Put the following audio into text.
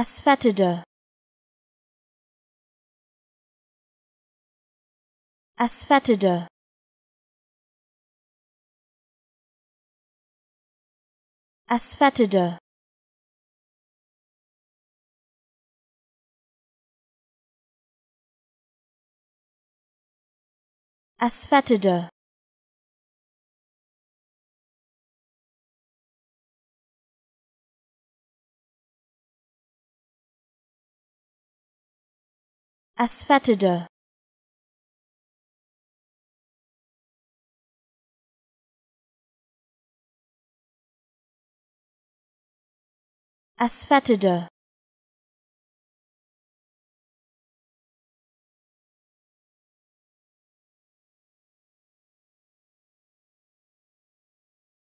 asphytida asphytida asphytida asphytida asphytida asphytida